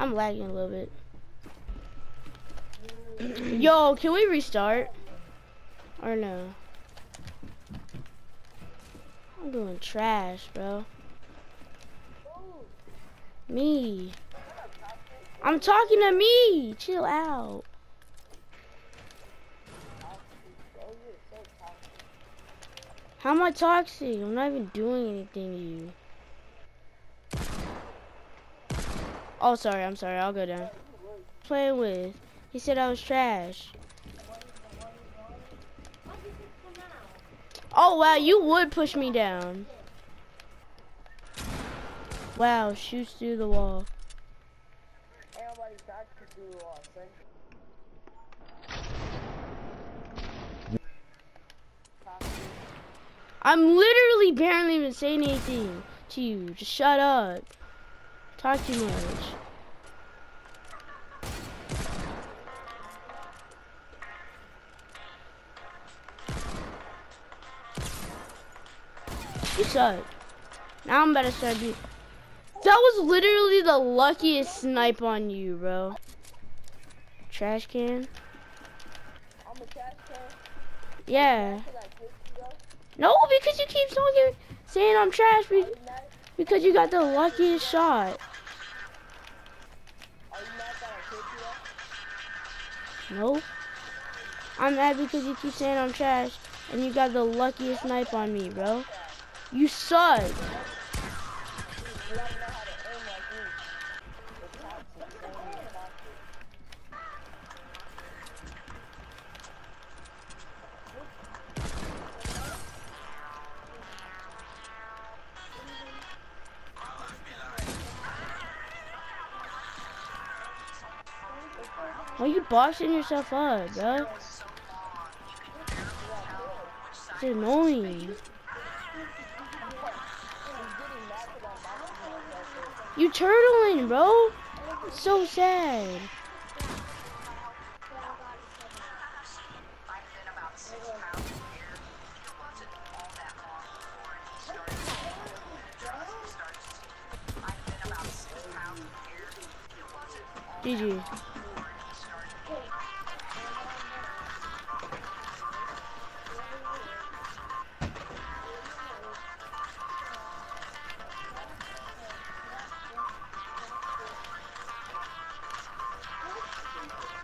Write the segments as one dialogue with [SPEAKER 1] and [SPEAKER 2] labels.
[SPEAKER 1] I'm lagging a little bit. Yo, can we restart? Or no? I'm doing trash, bro. Me. I'm talking to me. Chill out. How am I toxic? I'm not even doing anything to you. Oh, sorry. I'm sorry. I'll go down. Playing with. He said I was trash. Oh, wow. You would push me down. Wow. Shoots through the wall. I'm literally barely even saying anything to you. Just shut up. Talk much. You suck. Now I'm to start being... That was literally the luckiest snipe on you, bro. Trash can?
[SPEAKER 2] Trash can.
[SPEAKER 1] Yeah. No, because you keep talking, saying I'm trash because you got the luckiest shot. No. I'm mad because you keep saying I'm trash and you got the luckiest snipe on me, bro. You suck. Why are you bossing yourself up, bro? It's annoying. You turtling, bro. It's so sad. GG.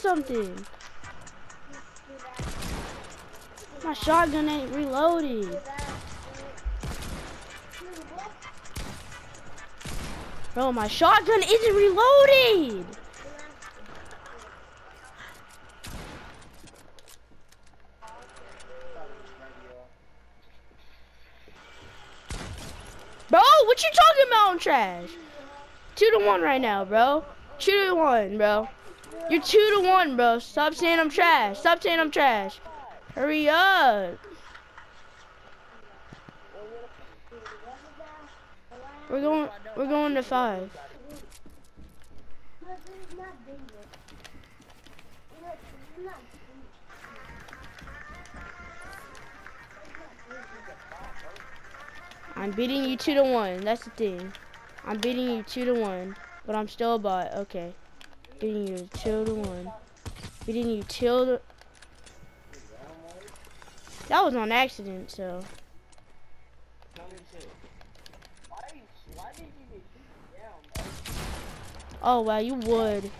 [SPEAKER 1] something. My shotgun ain't reloaded. Bro, my shotgun isn't reloaded. Bro, what you talking about on trash? Two to one right now, bro. Two to one, bro. You're two to one, bro. Stop saying I'm trash. Stop saying I'm trash. Hurry up. We're going we're going to five. I'm beating you two to one. That's the thing. I'm beating you two to one, but I'm still a bot. Okay, beating you two to one. Beating you two to. That was on accident, so. Oh wow, you would.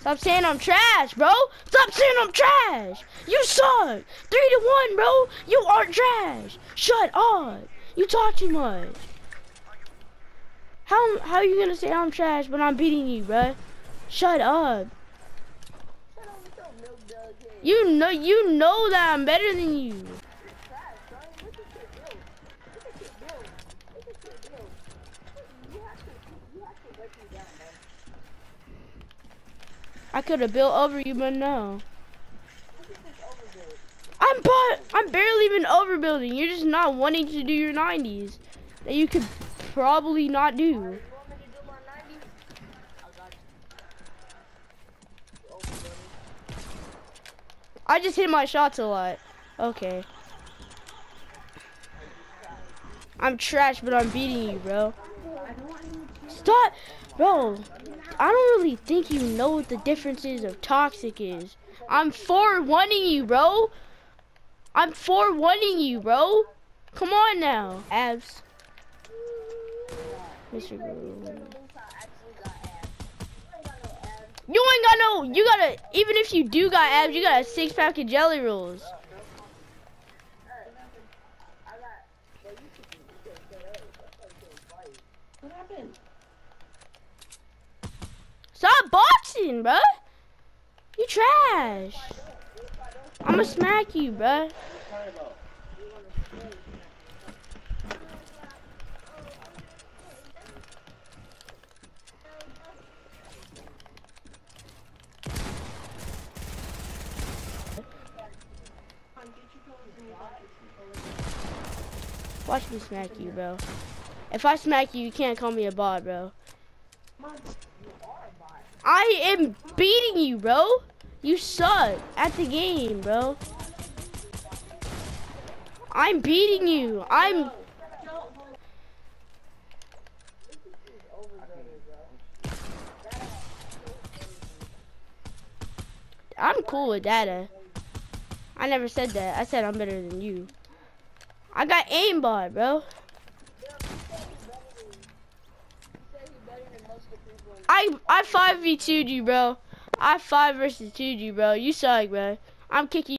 [SPEAKER 1] Stop saying I'm trash, bro. Stop saying I'm trash. You suck. Three to one, bro. You aren't trash. Shut up. You talk too much. How how are you gonna say I'm trash when I'm beating you, bro? Shut up. You know, you know that I'm better than you. I could have built over you, but no. I'm but I'm barely even overbuilding. You're just not wanting to do your 90s that you could probably not do.
[SPEAKER 2] You want me to do my 90? I
[SPEAKER 1] just hit my shots a lot. Okay. I'm trash, but I'm beating you, bro. Stop, bro. I don't really think you know what the differences of toxic is. I'm for wanting you, bro. I'm for wanting you, bro. Come on now, abs. Mr. Groove.
[SPEAKER 2] Luke, I actually got abs. You ain't got no.
[SPEAKER 1] You got no. You gotta. Even if you do got abs, you got a six pack of jelly rolls.
[SPEAKER 2] I got, well, you could, you could say, hey, that's like saying fight.
[SPEAKER 3] What happened?
[SPEAKER 1] Stop boxing, bro. You trash. I'ma smack you, bro. Watch me smack you, bro. If I smack you, you can't call me a bot, bro. I am beating you, bro. You suck at the game, bro. I'm beating you. I'm. I'm cool with data. I never said that. I said I'm better than you. I got aimbot, bro. I I five v 2 you, bro. I five versus two you, bro. You suck, bro. I'm kicking.